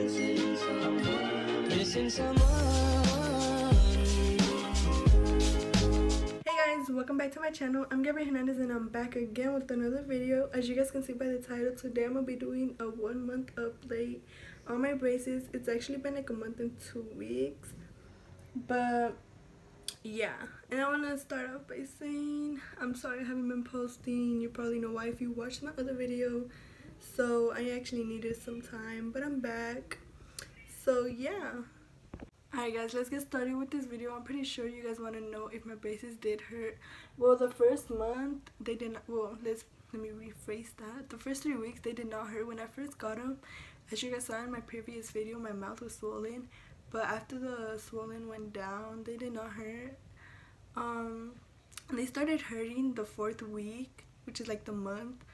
Hey guys, welcome back to my channel. I'm Gabrielle Hernandez and I'm back again with another video. As you guys can see by the title, today I'm gonna be doing a one month update on my braces. It's actually been like a month and two weeks. But yeah, and I wanna start off by saying I'm sorry I haven't been posting. You probably know why if you watched my other video. So I actually needed some time, but I'm back. So yeah. Alright guys, let's get started with this video. I'm pretty sure you guys want to know if my braces did hurt. Well, the first month, they did not, well, let's, let me rephrase that. The first three weeks, they did not hurt when I first got them. As you guys saw in my previous video, my mouth was swollen. But after the swollen went down, they did not hurt. Um, they started hurting the fourth week, which is like the month.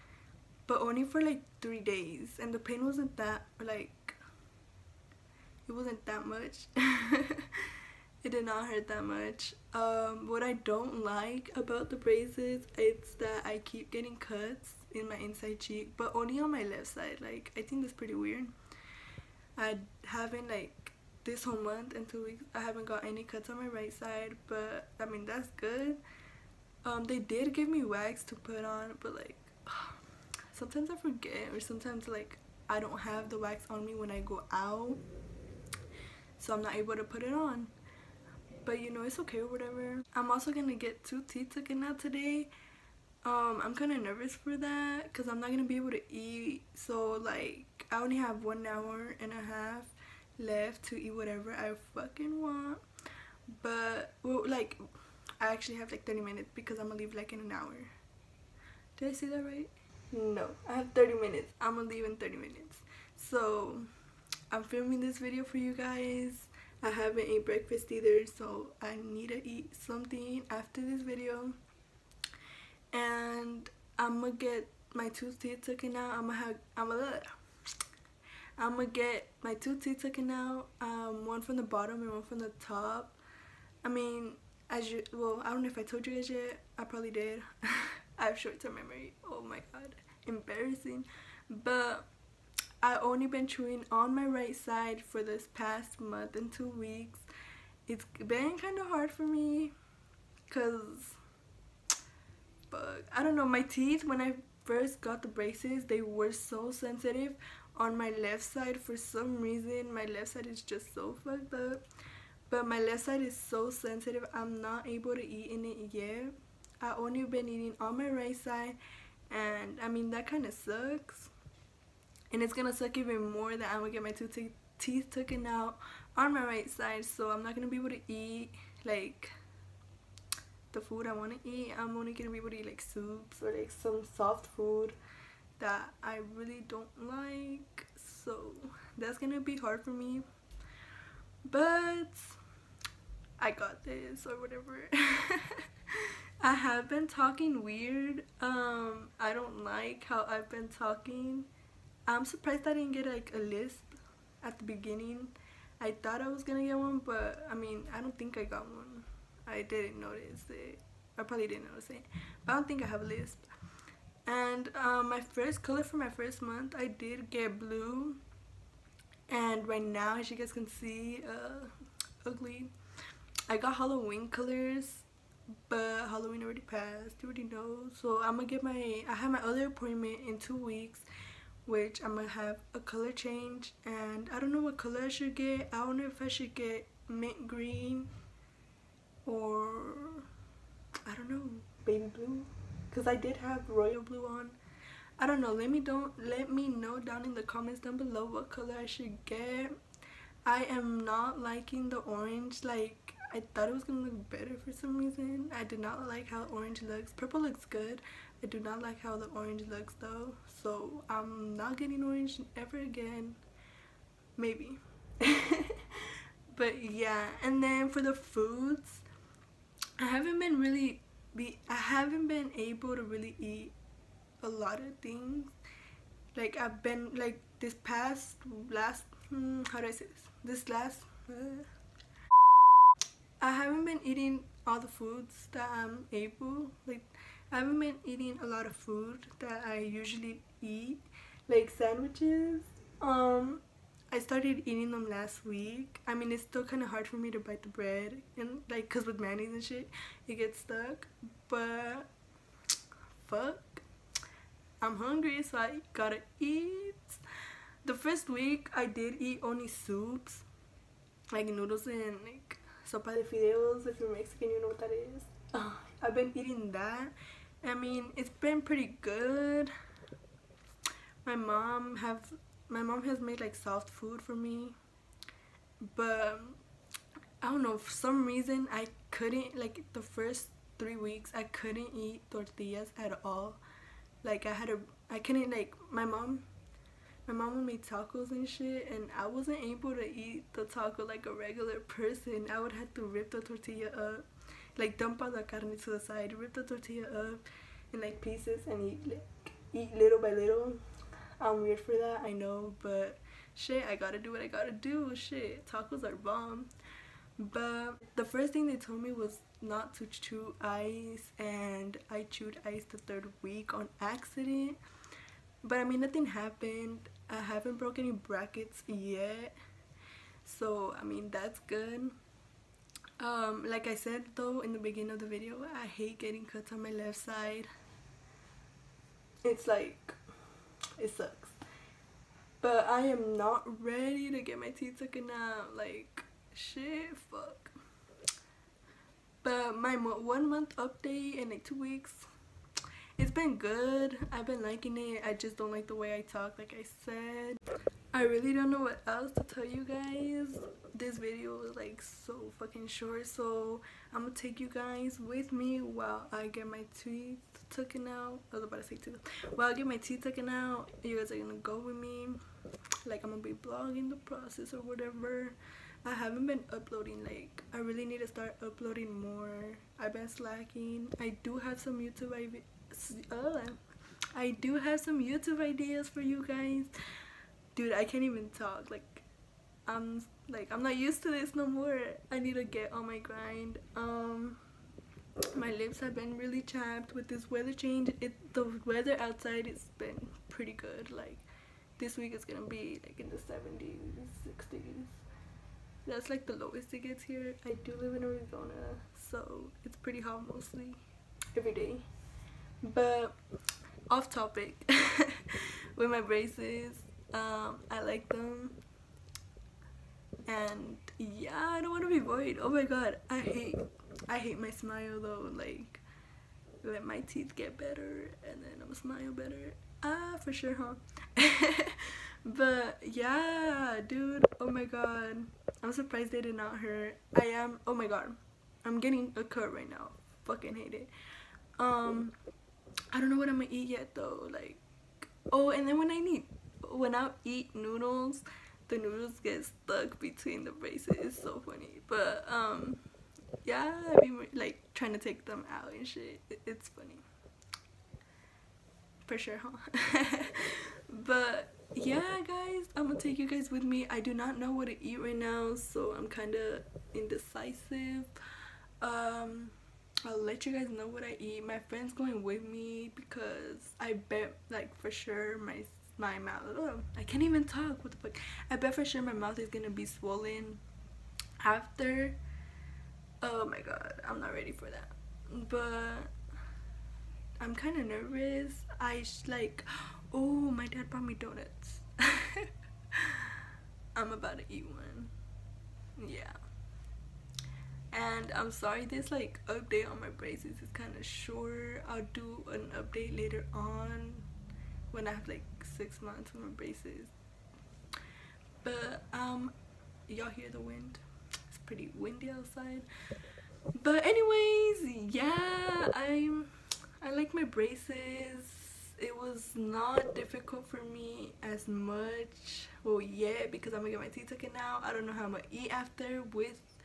But only for like three days. And the pain wasn't that, like, it wasn't that much. It did not hurt that much. Um, what I don't like about the braces it's that I keep getting cuts in my inside cheek but only on my left side. Like I think that's pretty weird. I haven't like this whole month and two weeks I haven't got any cuts on my right side but I mean that's good. Um, they did give me wax to put on but like sometimes I forget or sometimes like I don't have the wax on me when I go out so I'm not able to put it on. But you know it's okay or whatever. I'm also gonna get two teeth taken out today. Um I'm kind of nervous for that because I'm not gonna be able to eat so like I only have one hour and a half left to eat whatever I fucking want. But well like I actually have like 30 minutes because I'm gonna leave like in an hour. Did I say that right no I have 30 minutes I'm gonna leave in 30 minutes so I'm filming this video for you guys. I haven't ate breakfast either, so I need to eat something after this video. And I'm gonna get my two teeth taken out. I'm gonna have I'm gonna I'm gonna get my two teeth taken out. Um, one from the bottom and one from the top. I mean, as you well, I don't know if I told you guys yet. I probably did. I have short-term memory. Oh my god, embarrassing. But I only been chewing on my right side for this past month and two weeks. It's been kind of hard for me because but I don't know my teeth when I first got the braces they were so sensitive on my left side for some reason my left side is just so fucked up but my left side is so sensitive I'm not able to eat in it yet I only been eating on my right side and I mean that kind of sucks. And it's gonna suck even more that I'm gonna get my two teeth taken out on my right side so I'm not gonna be able to eat like the food I want to eat. I'm only gonna be able to eat like soups or like some soft food that I really don't like. So that's gonna be hard for me. But I got this or whatever I have been talking weird um I don't like how I've been talking I'm surprised I didn't get like a lisp at the beginning. I thought I was gonna get one, but I mean, I don't think I got one. I didn't notice it. I probably didn't notice it, but I don't think I have a lisp. And um, my first color for my first month, I did get blue. And right now, as you guys can see, uh, ugly. I got Halloween colors, but Halloween already passed. You already know. So I'm gonna get my. I have my other appointment in two weeks which I'm gonna have a color change and I don't know what color I should get I don't know if I should get mint green or I don't know baby blue because I did have royal blue on I don't know let me don't let me know down in the comments down below what color I should get I am not liking the orange like I thought it was gonna look better for some reason. I did not like how orange looks. Purple looks good. I do not like how the orange looks though. So I'm not getting orange ever again. Maybe. But yeah. And then for the foods I haven't been really be I haven't been able to really eat a lot of things. Like I've been like this past last hmm, how do I say this? This last uh, I haven't been eating all the foods that I'm able like I haven't been eating a lot of food that I usually eat like sandwiches um I started eating them last week. I mean, it's still kind of hard for me to bite the bread and like, cause with mayonnaise and shit, it gets stuck. But fuck, I'm hungry, so I gotta eat. The first week I did eat only soups, like noodles and like sopa de fideos. If you're Mexican, you know what that is. Ah. I've been eating that. I mean, it's been pretty good. My mom have my mom has made like soft food for me, but I don't know for some reason I couldn't like the first three weeks I couldn't eat tortillas at all. Like I had a I couldn't like my mom my would make tacos and shit and I wasn't able to eat the taco like a regular person. I would have to rip the tortilla up, like dump all the carne to the side, rip the tortilla up in like pieces and eat like eat little by little. I'm weird for that, I know, but shit, I gotta do what I gotta do. Shit, tacos are bomb. But the first thing they told me was not to chew ice, and I chewed ice the third week on accident. But I mean, nothing happened. I haven't broken any brackets yet, so I mean, that's good. Um, like I said though in the beginning of the video, I hate getting cuts on my left side. It's like, it sucks. But I am not ready to get my teeth taken out. Like, shit, fuck. But my one month update in like two weeks, it's been good. I've been liking it. I just don't like the way I talk, like I said. I really don't know what else to tell you guys. This video is like so fucking short, so I'm gonna take you guys with me while I get my teeth taken out. I was about to say teeth. While I get my teeth taken out, you guys are gonna go with me. Like I'm gonna be vlogging the process or whatever. I haven't been uploading like I really need to start uploading more. I've been slacking. I do have some YouTube uh, I do have some YouTube ideas for you guys. Dude, I can't even talk. Like I'm like I'm not used to this no more. I need to get on my grind. Um my lips have been really chapped with this weather change. It the weather outside has been pretty good. Like this week is gonna be like in the 70s, 60s that's like the lowest it gets here i do live in arizona so it's pretty hot mostly every day but off topic with my braces um i like them. And yeah i don't want to be void oh my god i hate i hate my smile though like let my teeth get better and then i'm smile better. Ah for sure huh? But yeah dude oh my god. I'm surprised they did not hurt. I am oh my god. I'm getting a cut right now. Fucking hate it. Um i don't know what i'm gonna eat yet though like oh and then when i need when i eat noodles the noodles get stuck between the braces. It's so funny. But um yeah i've been like trying to take them out and shit. It's funny. For sure huh? But yeah guys i'm gonna take you guys with me. I do not know what to eat right now so i'm kind of indecisive. Um i'll let you guys know what i eat my friend's going with me because i bet like for sure my my mouth oh, i can't even talk what the fuck i bet for sure my mouth is gonna be swollen after oh my god i'm not ready for that but i'm kind of nervous i like Oh, my dad bought me donuts. I'm about to eat one. Yeah. And I'm sorry this like update on my braces is kind of short. I'll do an update later on when I have like six months of my braces. But um, y'all hear the wind? It's pretty windy outside. But anyways, yeah, I'm I like my braces it was not difficult for me as much well yeah because i'm gonna get my teeth taken out i don't know how i'm gonna eat after with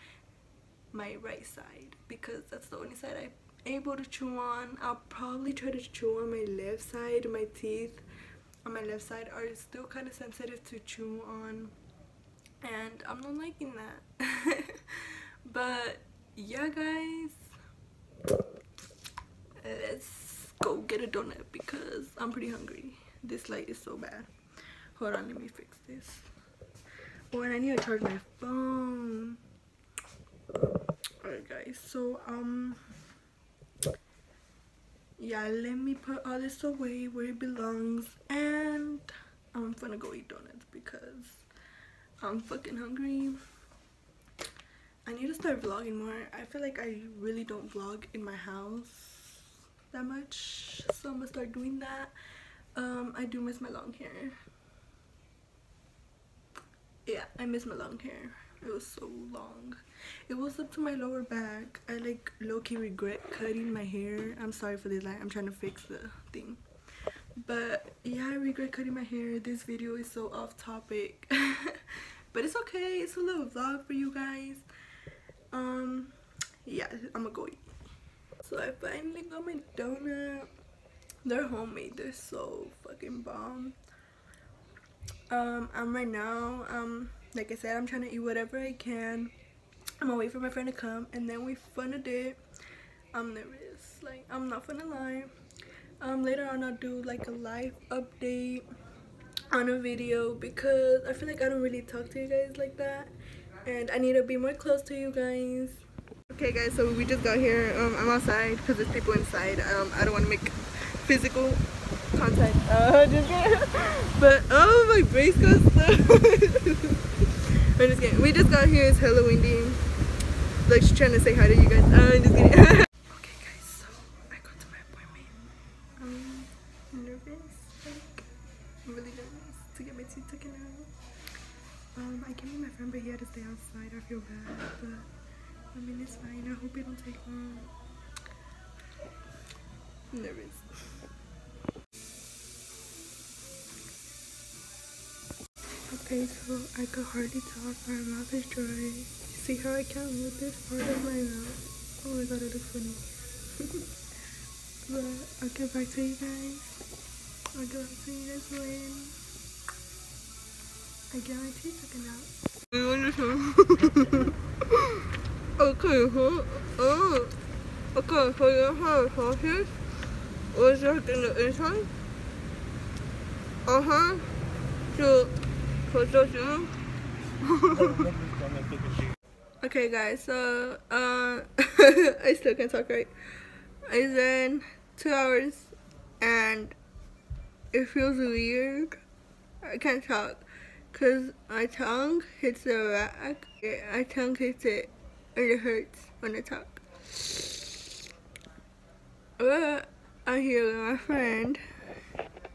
my right side because that's the only side i'm able to chew on i'll probably try to chew on my left side my teeth on my left side are still kind of sensitive to chew on and i'm not liking that but yeah guys let's go get a donut because I'm pretty hungry. This light is so bad. Hold on, let me fix this. Oh, and I need to charge my phone. Alright, guys. So, um, yeah, let me put all this away where it belongs, and I'm gonna go eat donuts because I'm fucking hungry. I need to start vlogging more. I feel like I really don't vlog in my house that much, so I'm gonna start doing that. Um, I do miss my long hair. Yeah, I miss my long hair. It was so long. It was up to my lower back. I like low-key regret cutting my hair. I'm sorry for this. Like, I'm trying to fix the thing. But yeah, I regret cutting my hair. This video is so off topic. but it's okay. It's a little vlog for you guys. Um, yeah, I'm gonna go eat. So I finally got my donut. They're homemade. They're so fucking bomb. Um, I'm right now, um, like I said, I'm trying to eat whatever I can. I'm gonna wait for my friend to come and then we fun a date. I'm nervous. Like, I'm not gonna lie. Um, later on I'll do like a live update on a video because I feel like I don't really talk to you guys like that. And I need to be more close to you guys. Okay guys, so we just got here. Um, I'm outside because there's people inside. Um, I don't want to make physical contact. Uh, just but oh, my brace I'm just kidding. We just got here. It's hella windy. Like she's trying to say hi to you guys. Uh, I'm just kidding. okay guys, so I got to my appointment. I'm nervous. Like I'm really nervous to get my teeth taken out. Um, I came with my friend, but he had to stay outside. I feel bad, but I mean it's fine. I hope it don't take long. I'm nervous. So I could hardly talk. My mouth is dry. See how I can't move this part of my mouth? Oh my god, it looks funny. but I'll get back to you guys. I'll get back to you guys when I get my teeth taken out. okay, huh? Oh. Okay, so you have sausage. What's that in the inside? Uh-huh. So okay guys so uh i still can't talk right? It's been two hours and it feels weird. I can't talk because my tongue hits the rack. My tongue hits it and it hurts when i talk. But i'm here with my friend.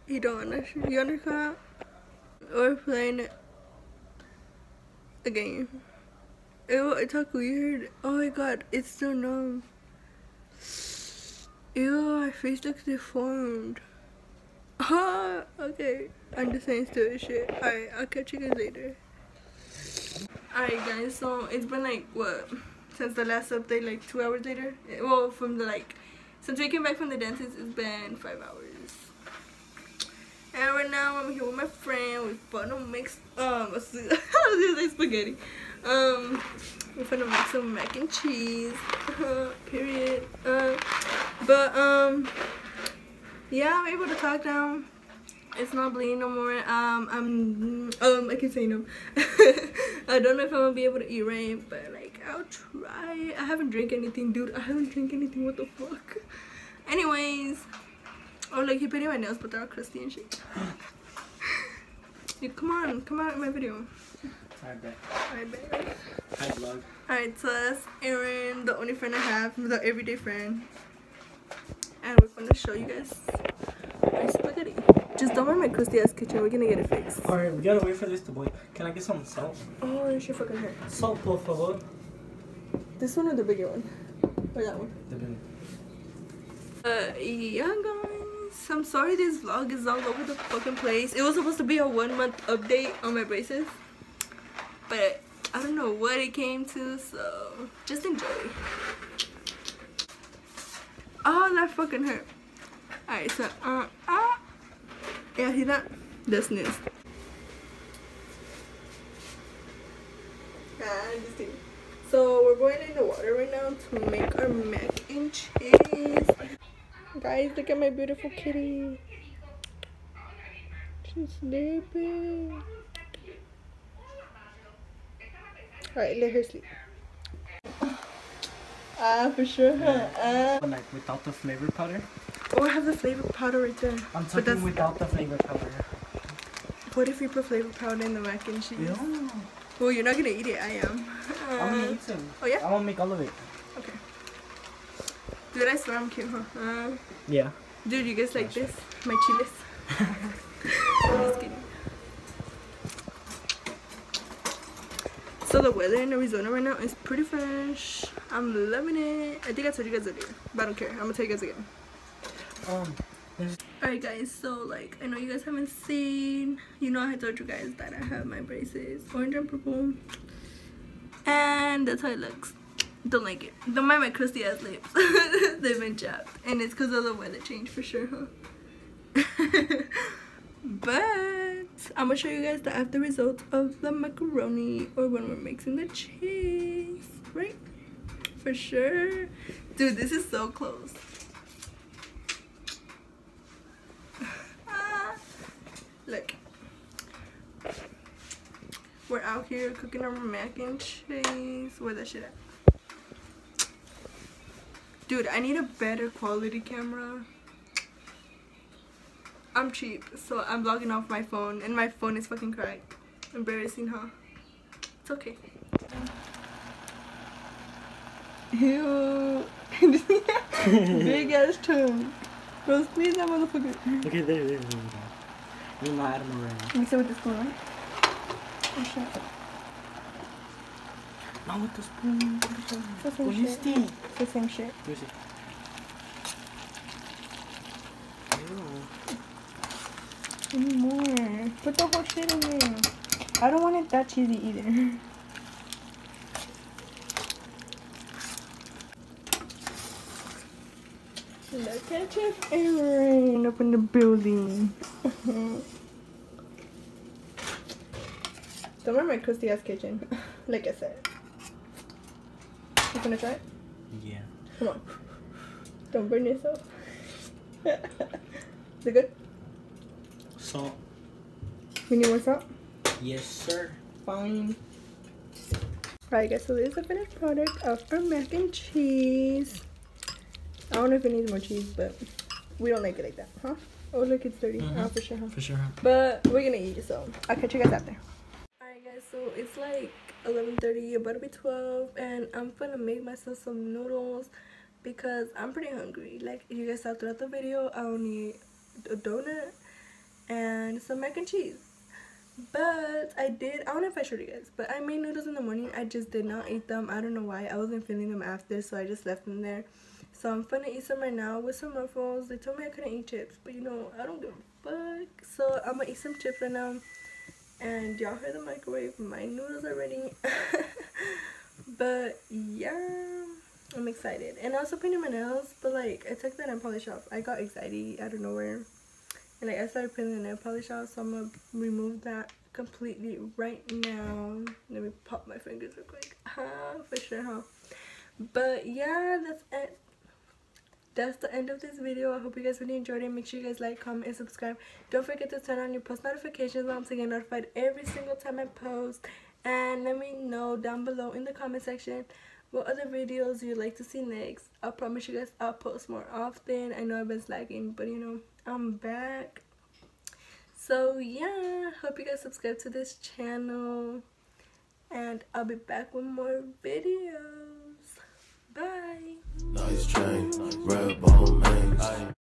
You don't understand. You understand we're playing a game. Ew, it talk weird. Oh my god, it's so numb. Ew, my face looks deformed. Ah, okay. I'm just saying stupid shit. Alright, I'll catch you guys later. Alright guys, so it's been like, what? Since the last update, like two hours later? Well, from the like, since we came back from the dentist, it's been five hours. And right now I'm here with my friend. We're gonna make um gonna say spaghetti. Um we're gonna make some mac and cheese. Period. Uh, but um yeah, I'm able to talk now. It's not bleeding no more. Um I'm um I can say no. I don't know if I'm gonna be able to eat right, but like I'll try. I haven't drank anything, dude. I haven't drank anything. What the fuck? Anyways. Oh, like he painted my nails, but they're all crusty and shit. Dude, come on, come out in my video. I bet. I bet. Hi, vlog. Alright, so that's Erin, the only friend I have, the everyday friend. And we're gonna show you guys my spaghetti. Just don't mind my crusty ass kitchen, we're gonna get it fixed. Alright, we gotta wait for this to boil. Can I get some salt? Oh, and she fucking hurt. Salt, por favor. This one or the bigger one? Or that one? The big Uh, yeah, guys. I'm sorry this vlog is all over the fucking place. It was supposed to be a one month update on my braces. But I don't know what it came to, so just enjoy. Oh, that fucking hurt. Alright, so, uh, ah. Yeah, see that? Sneeze. Ah, kidding. So we're boiling the water right now to make our mac and cheese. Guys, look at my beautiful kitty. She's sleeping. Alright, let her sleep. Ah, for sure. Huh? Ah. But like without the flavor powder. Oh, I have the flavor powder right there. I'm talking without the flavor powder. What if you put flavor powder in the mac and cheese? Yeah. Well, you're not gonna eat it. I am. I'm gonna eat some. Oh, yeah? I'm gonna make all of it. Dude, I swear I'm cute, huh? Uh, Yeah. dude, you guys like this? My chiles. I'm just kidding. So the weather in Arizona right now is pretty fresh. I'm loving it. I think I told you guys earlier, but I don't care. I'm gonna tell you guys again. Um. Alright guys, so like I know you guys haven't seen you know I told you guys that I have my braces orange and purple and that's how it looks. Don't like it. Don't mind my crusty ass lips. They've been chapped. And it's because of the weather change for sure, huh? but I'm gonna show you guys the after results of the macaroni or when we're mixing the cheese, right? For sure. Dude, this is so close. Ah. Look. We're out here cooking our mac and cheese. Where that shit at? Dude, I need a better quality camera. I'm cheap, so I'm logging off my phone, and my phone is fucking cracked. Embarrassing, huh? It's okay. Ew. Big ass tongue. Rose, please, that motherfucker. okay there, there, there, there. You're not Adam Moran. Mix it with the spoon, right? Oh shit. Not with the spoon. It's the same shit. It's the same shit. Where is it? Ew. Need more. Put the whole shit in there. I don't want it that cheesy either. Look at Chef Aaron up in the building. Don't mind my crusty ass kitchen. like I said. You gonna try it? Yeah. Come on. Don't burn yourself. Is it good? Salt. We need more salt? Yes, sir. Fine. Alright guys, so this is the finished product of our mac and cheese. I don't know if it needs more cheese, but we don't like it like that, huh? Oh look, it's dirty. Mhm. Oh, for sure, huh? For sure. But we're gonna eat it, so I'll catch you guys after. Alright guys, so it's like 11.30, about to be 12, and I'm gonna make myself some noodles because I'm pretty hungry. Like you guys saw throughout the video, I only eat a donut and some mac and cheese. But I did, I don't know if I showed you guys, but I made noodles in the morning. I just did not eat them. I don't know why. I wasn't feeling them after, so I just left them there. So I'm gonna eat some right now with some ruffles. They told me I couldn't eat chips, but you know, I don't give a fuck. So I'm gonna eat some chips right now. And y'all heard the microwave. My noodles are ready. but yeah, I'm excited. And I also painted my nails, but like I took the nail polish off. I got anxiety out of nowhere. And like I started putting the nail polish off, so I'm gonna remove that completely right now. Let me pop my fingers real quick. Huh, for sure, huh? But yeah, that's it. That's the end of this video. I hope you guys really enjoyed it. Make sure you guys like, comment, and subscribe. Don't forget to turn on your post notifications on to get notified every single time I post. And let me know down below in the comment section what other videos you'd like to see next. I promise you guys I'll post more often. I know I've been slacking, but you know, I'm back. So yeah, hope you guys subscribe to this channel. And I'll be back with more videos. Bye. Nice chain, red bone mains.